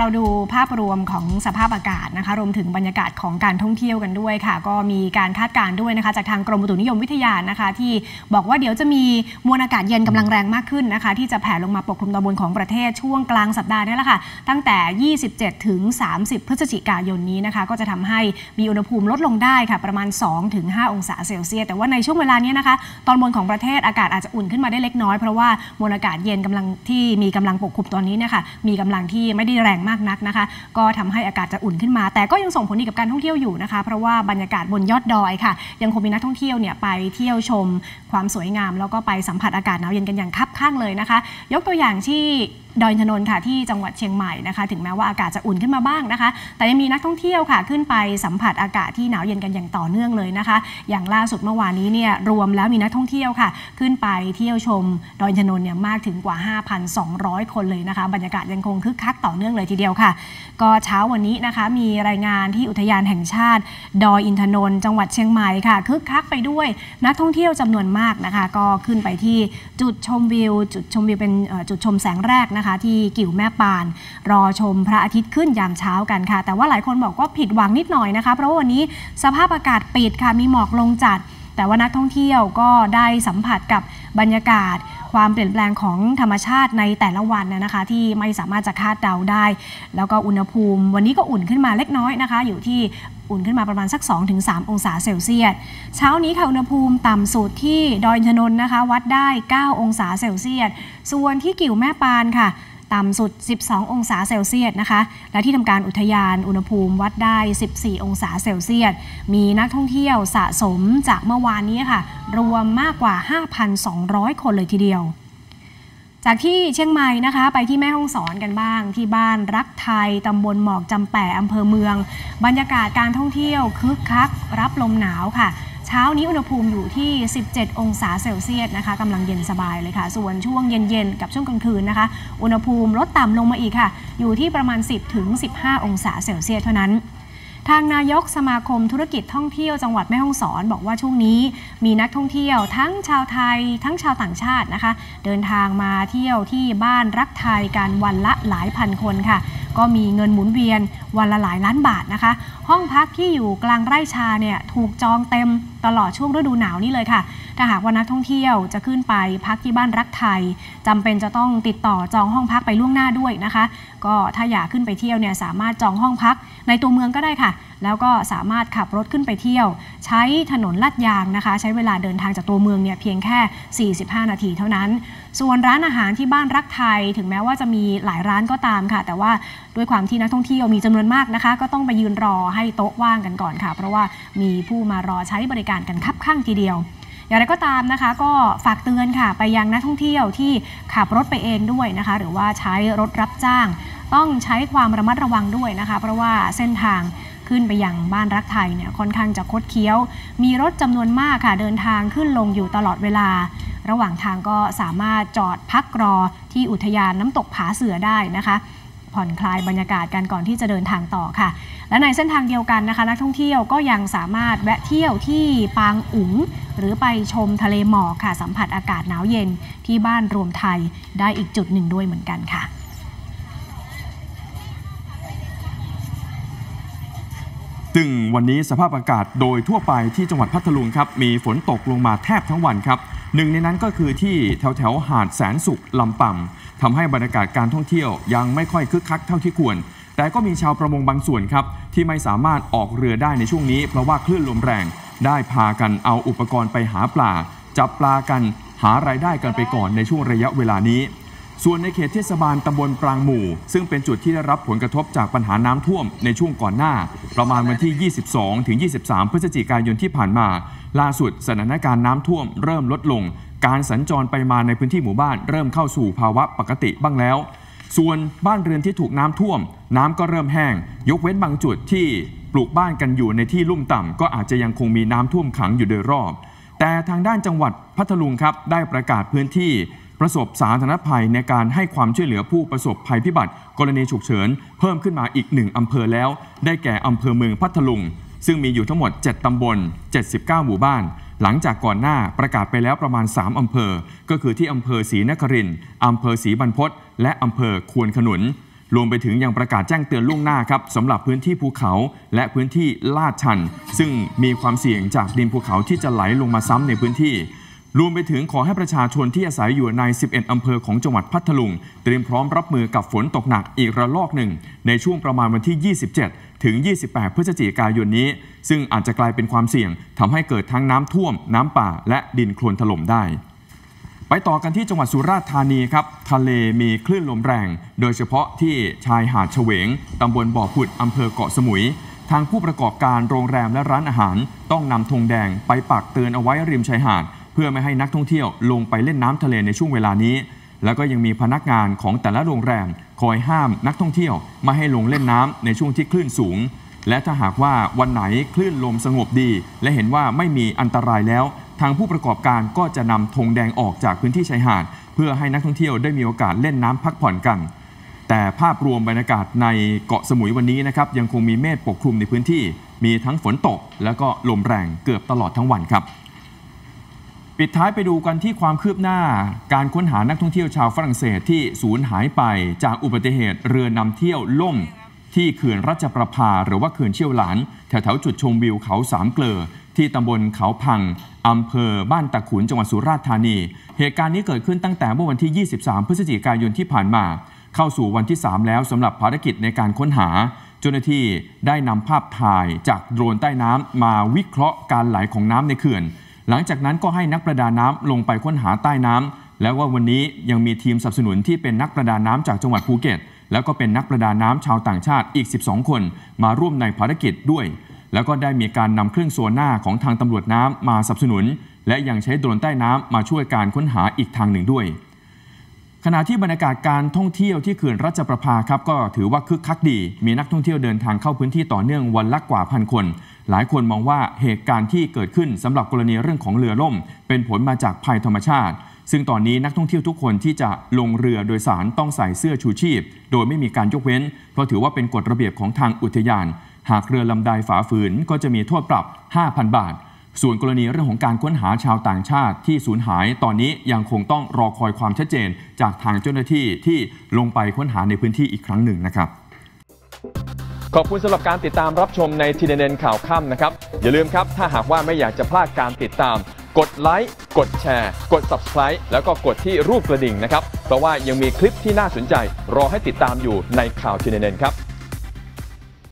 เราดูภาพรวมของสภาพอากาศนะคะ รวมถึงบรรยากาศของการท่องเที่ยวกันด้วยค่ะ ก็มีการคาดการณ์ด้วยนะคะ จากทางกรมอุตุนิยมวิทยานะคะ ที่บอกว่าเดี๋ยวจะมีมวลอากาศเย็นกำลังแรงมากขึ้นนะคะ ที่จะแผ่ลงมาปกคลุมตอนบนของประเทศช่วงกลางสัปดาห์นี้แหละค่ะ ตั้งแต่ 27 ถึง 30 พฤศจิกายนนี้นะคะ ก็จะทำให้มีอุณหภูมิลดลงได้ค่ะ ประมาณ2ถึง5องศาเซลเซียสแต่ว่าในช่วงเวลานี้นะคะ ตอนบนของประเทศอากาศอาจจะอุ่นขึ้นมาได้เล็กน้อยเพราะว่ามวลอากาศเย็นกำลังที่มีกำลังปกคลุมตอนนี้เนะคะมีกำลังที่ไม่ได้แรงมากนักนะคะ ก็ทำให้อากาศจะอุ่นขึ้นมา แต่ก็ยังส่งผลดีกับการท่องเที่ยวอยู่นะคะ เพราะว่าบรรยากาศบนยอดดอยค่ะ ยังคงมีนักท่องเที่ยวเนี่ยไปเที่ยวชม ความสวยงาม แล้วก็ไปสัมผัสอากาศหนาวเย็นกันอย่างคับข้างเลยนะคะ ยกตัวอย่างที่ ดอยอินทนนท์ค่ะที่จังหวัดเชียงใหม่นะคะ ถึงแม้ว่าอากาศจะอุ่นขึ้นมาบ้างนะคะ แต่ยังมีนักท่องเที่ยวค่ะ ขึ้นไปสัมผัสอากาศที่หนาวเย็นกันอย่างต่อเนื่องเลยนะคะ อย่างล่าสุดเมื่อวานนี้เนี่ยรวมแล้วมีนักท่องเที่ยวค่ะ ขึ้นไปเที่ยวชม ดอยอินทนนท์เนี่ยมากถึงกว่า 5,200 คนเลยนะคะ บรรยากาศยังคงคึกคักต่อเนื่องเลยทีเดียวค่ะ ก็เช้าวันนี้นะคะ มีรายงานที่อุทยานแห่งชาติ ดอยอินทนนท์จังหวัดเชียงใหม่ค่ะคึกคักไปด้วยนักท่องเที่ยวจำนวนมากนะคะ ก็ขึ้นไปที่จุดชมวิว จุดชมวิวเป็นจุดชมแสงแรกนะคะที่กิ่วแม่ปาน รอชมพระอาทิตย์ขึ้นยามเช้ากันค่ะ แต่ว่าหลายคนบอกว่าผิดหวังนิดหน่อยนะคะ เพราะว่าวันนี้สภาพอากาศปิดค่ะมีหมอกลงจัด แต่ว่านักท่องเที่ยวก็ได้สัมผัสกับบรรยากาศความเปลี่ยนแปลงของธรรมชาติในแต่ละวันนะคะ ที่ไม่สามารถจะคาดเดาได้ แล้วก็อุณหภูมิ วันนี้ก็อุ่นขึ้นมาเล็กน้อยนะคะ อยู่ที่ อุ่นขึ้นมาประมาณสัก 2-3 องศาเซลเซียส เช้านี้ค่ะอุณหภูมิต่ำสุดที่ดอยอินทนนท์นะคะ วัดได้ 9 องศาเซลเซียส ส่วนที่กิ่วแม่ปานค่ะต่ำสุด 12 องศาเซลเซียสนะคะ และที่ทำการอุทยานอุณหภูมิวัดได้ 14 องศาเซลเซียส มีนักท่องเที่ยวสะสมจากเมื่อวานนี้ค่ะ รวมมากกว่า 5,200 คนเลยทีเดียว จากที่เชียงใหม่นะคะ ไปที่แม่ฮ่องสอนกันบ้าง ที่บ้านรักไทยตำบลหมอกจำแปะอำเภอเมือง บรรยากาศการท่องเที่ยวคึกคัก รับลมหนาวค่ะ เช้านี้อุณหภูมิอยู่ที่ 17 องศาเซลเซียสนะคะกำลังเย็นสบายเลยค่ะ ส่วนช่วงเย็นๆ กับช่วงกลางคืนนะคะ อุณหภูมิลดต่ำลงมาอีกค่ะ อยู่ที่ประมาณ 10ถึง15 องศาเซลเซียสเท่านั้น ทางนายกสมาคมธุรกิจท่องเที่ยวจังหวัดแม่ฮ่องสอน บอกว่าช่วงนี้มีนักท่องเที่ยวทั้งชาวไทย ทั้งชาวต่างชาตินะคะ เดินทางมาเที่ยวที่บ้านรักไทยกันวันละหลายพันคนค่ะ ก็มีเงินหมุนเวียนวันละหลายล้านบาทนะคะ ห้องพักที่อยู่กลางไร่ชาเนี่ยถูกจองเต็มตลอดช่วงฤดูหนาวนี่เลยค่ะ ถ้าหากว่านักท่องเที่ยวจะขึ้นไปพักที่บ้านรักไทยจำเป็นจะต้องติดต่อจองห้องพักไปล่วงหน้าด้วยนะคะ ก็ถ้าอยากขึ้นไปเที่ยวเนี่ยสามารถจองห้องพักในตัวเมืองก็ได้ค่ะ แล้วก็สามารถขับรถขึ้นไปเที่ยว ใช้ถนนลาดยางนะคะ ใช้เวลาเดินทางจากตัวเมืองเนี่ยเพียงแค่ 45 นาทีเท่านั้น ส่วนร้านอาหารที่บ้านรักไทย ถึงแม้ว่าจะมีหลายร้านก็ตามค่ะ แต่ว่าด้วยความที่นักท่องเที่ยวมีจำนวนมากนะคะ ก็ต้องไปยืนรอให้โต๊ะว่างกันก่อนค่ะ เพราะว่ามีผู้มารอใช้บริการกันคับข้างทีเดียว อย่างไรก็ตามนะคะก็ฝากเตือนค่ะไปยังนักท่องเที่ยวที่ขับรถไปเองด้วยนะคะ หรือว่าใช้รถรับจ้าง ต้องใช้ความระมัดระวังด้วยนะคะ เพราะว่าเส้นทางขึ้นไปยังบ้านรักไทยเนี่ยค่อนข้างจะคดเคี้ยว มีรถจำนวนมากค่ะ เดินทางขึ้นลงอยู่ตลอดเวลา ระหว่างทางก็สามารถจอดพักรอที่อุทยานน้ำตกผาเสือได้นะคะ ผ่อนคลายบรรยากาศกันก่อนที่จะเดินทางต่อค่ะ และในเส้นทางเดียวกันนะคะ นักท่องเที่ยวก็ยังสามารถแวะเที่ยวที่ปางอุ๋ง หรือไปชมทะเลหมอกค่ะ สัมผัสอากาศหนาวเย็นที่บ้านรวมไทยได้อีกจุดหนึ่งด้วยเหมือนกันค่ะซึ่งวันนี้สภาพอากาศโดยทั่วไปที่จังหวัดพัทลุงครับ มีฝนตกลงมาแทบทั้งวันครับหนึ่งในนั้นก็คือที่แถวแถวหาดแสนสุขลำป่ำทำให้บรรยากาศการท่องเที่ยวยังไม่ค่อยคึกคักเท่าที่ควร แต่ก็มีชาวประมงบางส่วนครับ ที่ไม่สามารถออกเรือได้ในช่วงนี้ เพราะว่าคลื่นลมแรง ได้พากันเอาอุปกรณ์ไปหาปลา จับปลากันหารายได้กันไปก่อนในช่วงระยะเวลานี้ ส่วนในเขตเทศบาลตำบลปรางหมู่ ซึ่งเป็นจุดที่ได้รับผลกระทบจากปัญหาน้ำท่วมในช่วงก่อนหน้า ประมาณวันที่ 22 ถึง 23 พฤศจิกายนที่ผ่านมา ล่าสุดสถานการณ์น้ำท่วมเริ่มลดลง การสัญจรไปมาในพื้นที่หมู่บ้านเริ่มเข้าสู่ภาวะปกติบ้างแล้ว ส่วนบ้านเรือนที่ถูกน้ำท่วม น้ำก็เริ่มแห้ง ยกเว้นบางจุดที่ปลูกบ้านกันอยู่ในที่ลุ่มต่ำก็อาจจะยังคงมีน้ำท่วมขังอยู่โดยรอบ แต่ทางด้านจังหวัดพัทลุงครับได้ประกาศพื้นที่ประสบสาธารณภัยในการให้ความช่วยเหลือผู้ประสบภัยพิบัติ กรณีฉุกเฉิน เพิ่มขึ้นมาอีกหนึ่งอำเภอแล้ว ได้แก่อำเภอเมืองพัทลุง ซึ่งมีอยู่ทั้งหมด 7 ตำบล 79 หมู่บ้าน หลังจากก่อนหน้าประกาศไปแล้วประมาณ 3 อำเภอ ก็คือที่อำเภอศรีนครินทร์อำเภอศรีบรรพตและอำเภอควนขนุน รวมไปถึงยังประกาศแจ้งเตือนล่วงหน้าครับสำหรับพื้นที่ภูเขาและพื้นที่ลาดชัน ซึ่งมีความเสี่ยงจากดินภูเขาที่จะไหลลงมาซ้ำในพื้นที่ รวมไปถึงขอให้ประชาชนที่อาศัยอยู่ใน 11 อำเภอของจังหวัดพัทลุง เตรียมพร้อมรับมือกับฝนตกหนักอีกระลอกหนึ่ง ในช่วงประมาณวันที่ 27 ถึง 28 พฤศจิกายนนี้ ซึ่งอาจจะกลายเป็นความเสี่ยงทำให้เกิดทั้งน้ำท่วม น้ำป่า และดินโคลนถล่มได้ ไปต่อกันที่จังหวัดสุราษฎร์ธานีครับ ทะเลมีคลื่นลมแรง โดยเฉพาะที่ชายหาดเฉวงตำบลบ่อผุดอำเภอเกาะสมุยทางผู้ประกอบการโรงแรมและร้านอาหาร ต้องนำธงแดงไปปักเตือนเอาไว้ริมชายหาด เพื่อไม่ให้นักท่องเที่ยวลงไปเล่นน้ำทะเลในช่วงเวลานี้ แล้วก็ยังมีพนักงานของแต่ละโรงแรมคอยห้ามนักท่องเที่ยวไม่ให้ลงเล่นน้ำในช่วงที่คลื่นสูง และถ้าหากว่าวันไหนคลื่นลมสงบดี และเห็นว่าไม่มีอันตรายแล้ว ทางผู้ประกอบการก็จะนำธงแดงออกจากพื้นที่ชายหาด เพื่อให้นักท่องเที่ยวได้มีโอกาสเล่นน้ำพักผ่อนกันแต่ภาพรวมบรรยากาศในเกาะสมุยวันนี้นะครับยังคงมีเมฆปกคลุมในพื้นที่ มีทั้งฝนตก แล้วก็ลมแรงเกือบตลอดทั้งวันครับ ปิดท้ายไปดูกันที่ความคืบหน้า การค้นหานักท่องเที่ยวชาวฝรั่งเศสที่สูญหายไปจากอุบัติเหตุเรือนำเที่ยวล่ม ที่เขื่อนรัชประภาหรือว่าเขื่อนเชี่ยวหลาน แถวๆจุดชมวิวเขาสามเกลอที่ตำบลเขาพังอำเภอบ้านตะขุนจังหวัดสุราษฎร์ธานี เหตุการณ์นี้เกิดขึ้นตั้งแต่เมื่อวันที่ 23 พฤศจิกายนที่ผ่านมา เข้าสู่วันที่ 3 แล้วสำหรับภารกิจในการค้นหา เจ้าหน้าที่ได้นำภาพถ่ายจากโดรนใต้น้ำมาวิเคราะห์การไหลของน้ำในเขื่อน หลังจากนั้นก็ให้นักประดาน้ำลงไปค้นหาใต้น้ำแล้วว่าวันนี้ยังมีทีมสนับสนุนที่เป็นนักประดาน้ำจากจังหวัดภูเก็ต แล้วก็เป็นนักประดาน้ำชาวต่างชาติอีก 12 คน มาร่วมในภารกิจด้วย แล้วก็ได้มีการนำเครื่องโซน่าของทางตำรวจน้ำมาสนับสนุน และยังใช้โดรนใต้น้ำมาช่วยการค้นหาอีกทางหนึ่งด้วยขณะที่บรรยากาศการท่องเที่ยวที่เขื่อนรัชประภาครับก็ถือว่าคึกคักดี มีนักท่องเที่ยวเดินทางเข้าพื้นที่ต่อเนื่องวันละกว่าพันคน หลายคนมองว่าเหตุการณ์ที่เกิดขึ้นสำหรับกรณีเรื่องของเรือล่ม เป็นผลมาจากภัยธรรมชาติ ซึ่งตอนนี้นักท่องเที่ยวทุกคนที่จะลงเรือโดยสารต้องใส่เสื้อชูชีพ โดยไม่มีการยกเว้น เพราะถือว่าเป็นกฎระเบียบของทางอุทยาน หากเรือลำใดฝ่าฝืนก็จะมีโทษปรับ 5,000 บาท ส่วนกรณีเรื่องของการค้นหาชาวต่างชาติที่สูญหาย ตอนนี้ยังคงต้องรอคอยความชัดเจน จากทางเจ้าหน้าที่ที่ลงไปค้นหาในพื้นที่อีกครั้งหนึ่งนะครับ ขอบคุณสำหรับการติดตามรับชมในทีเด็นข่าวค่ำนะครับ อย่าลืมครับ ถ้าหากว่าไม่อยากจะพลาดการติดตาม กดไลค์กดแชร์ กด Subscribe แล้วก็กดที่รูปกระดิ่งนะครับ เพราะว่ายังมีคลิปที่น่าสนใจ รอให้ติดตามอยู่ในข่าวทีเด็นครับ